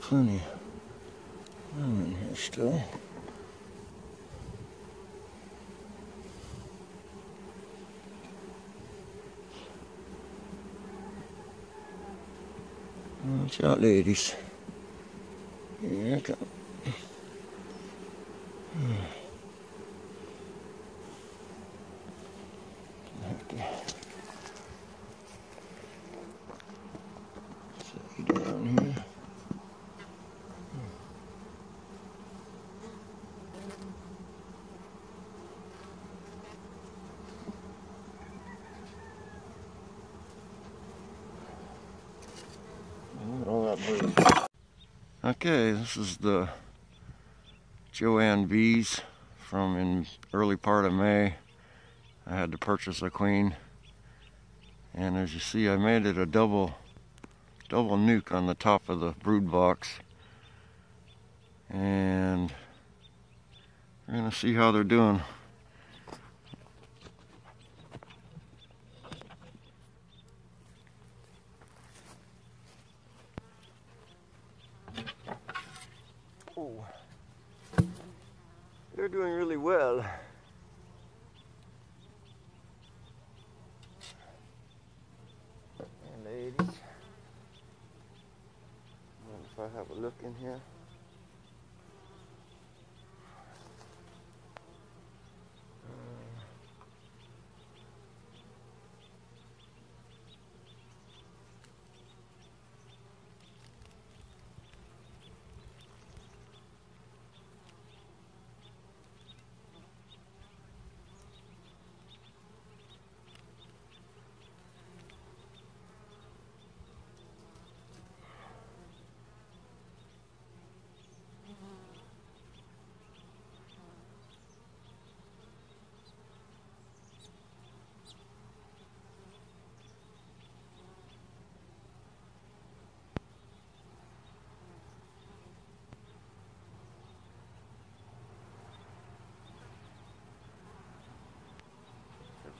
plenty of room in here still. Watch out, ladies. Here I come. Hmm. Have to set you down here. Look at all that blue. Okay, this is the Joanne Bees from in early part of May. I had to purchase a queen. And as you see, I made it a double double nuke on the top of the brood box. And we're gonna see how they're doing. Doing really well. Ladies. If I have a look in here.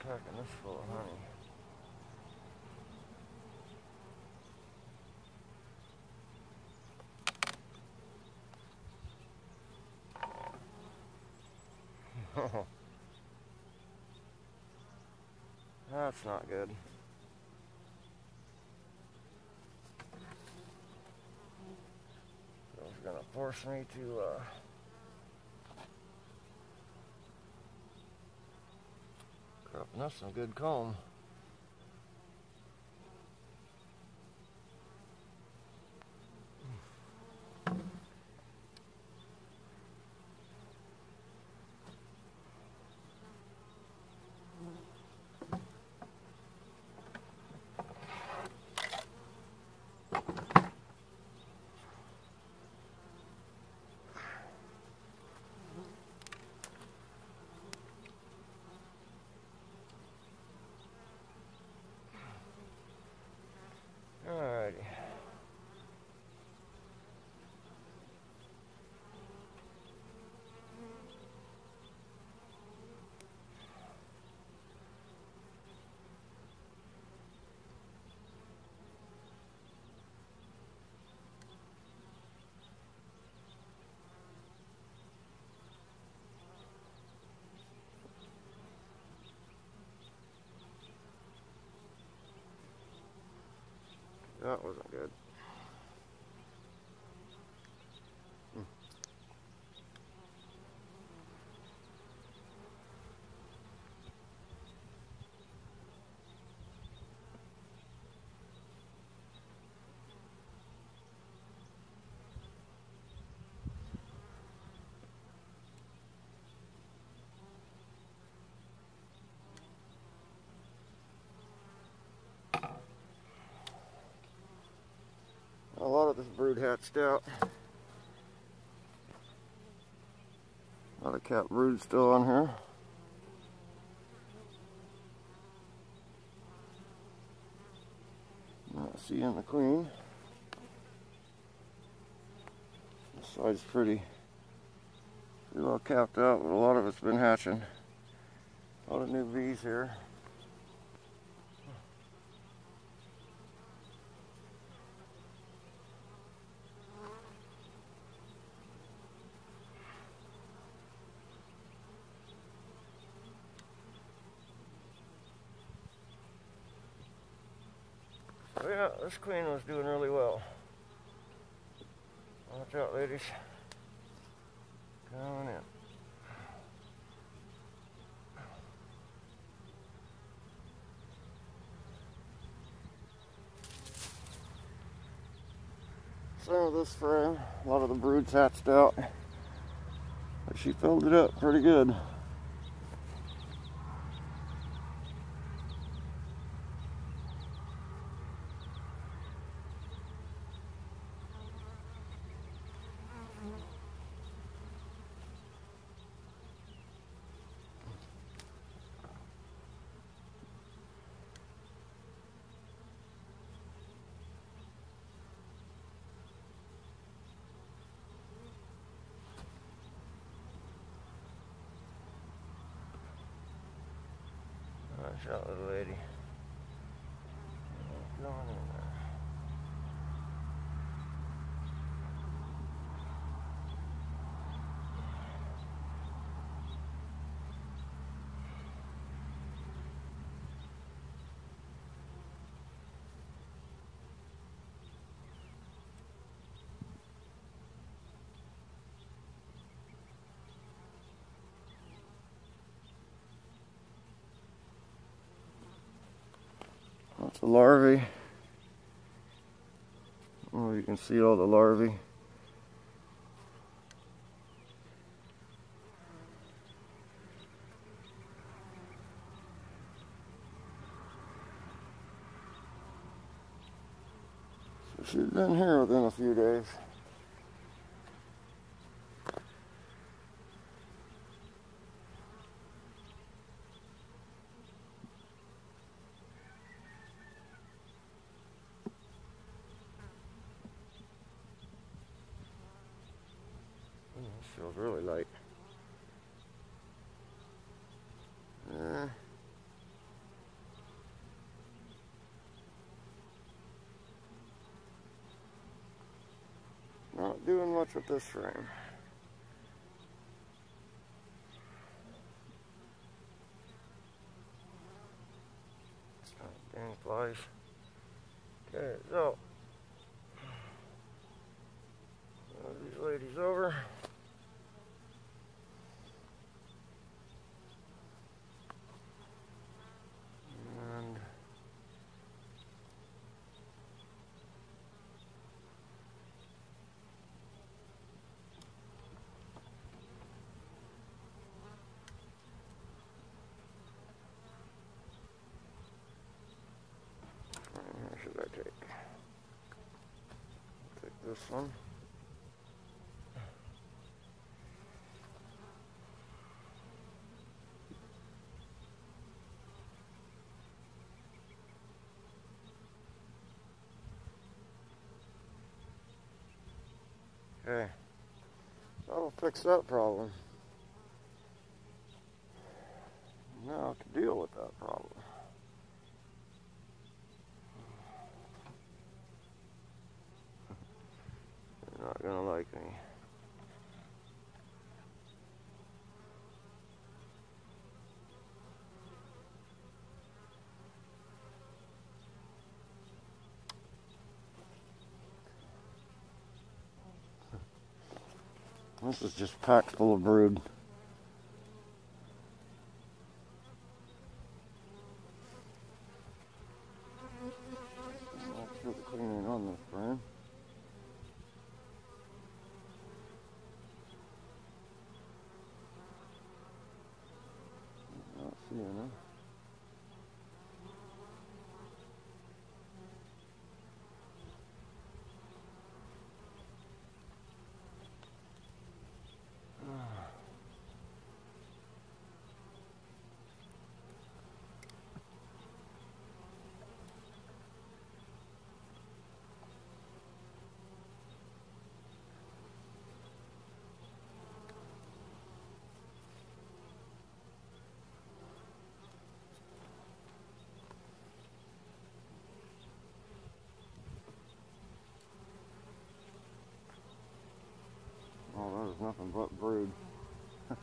Uh, They're packing this full of honey. That's not good. It's gonna force me to uh up some good comb. That wasn't good. Lot of this brood hatched out. A lot of cat brood still on here. Not seeing the queen. This side's pretty, pretty well capped out, but a lot of it's been hatching. A lot of new bees here. This queen was doing really well. Watch out, ladies. Coming in. With this frame. A lot of the broods hatched out. But she filled it up pretty good. Out, little lady. A larvae. Oh, you can see all the larvae. So she's been here within a few days. Mm, This feels really light. Uh, not doing much with this frame. Oh, dang flies. Okay, so move these ladies over. And where should I take? Take this one. Okay. That'll fix that problem. Now to deal with that problem. They're not gonna like me. This is just packed full of brood. The cleaning on this. There's nothing but brood.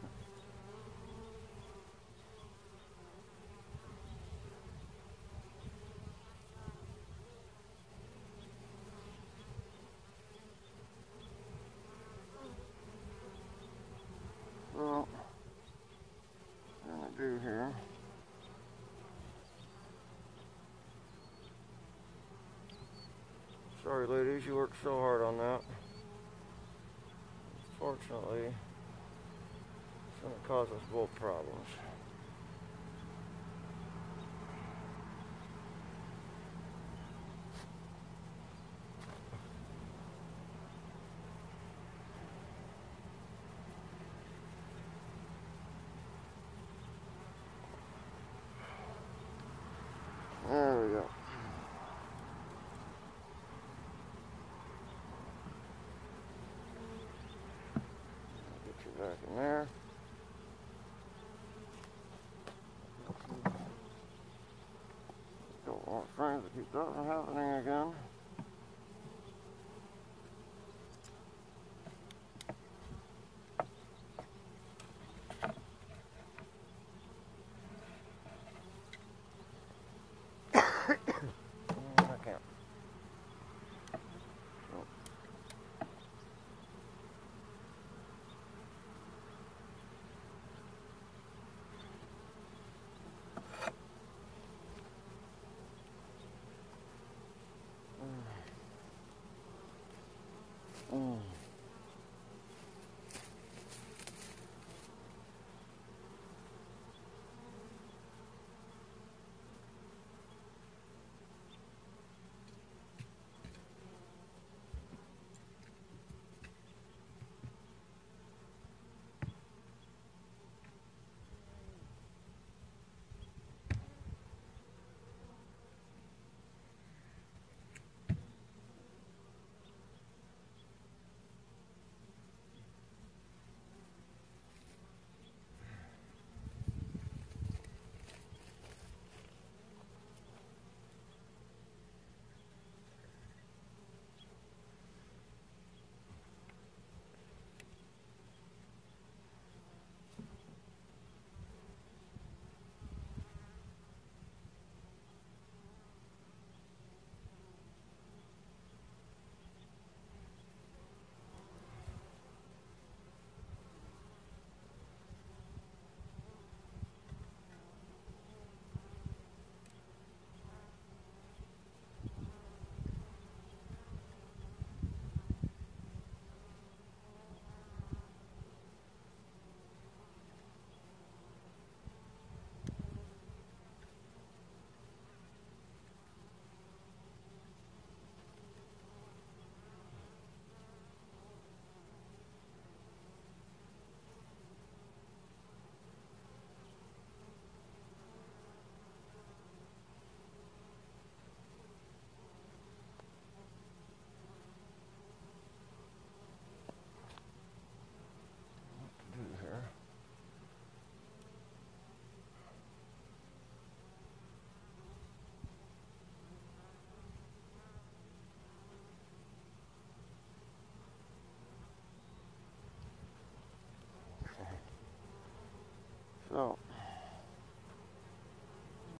well, do here? Sorry ladies, you worked so hard on that. Fortunately, it's going to cause us both problems. Keep that happening again. 嗯。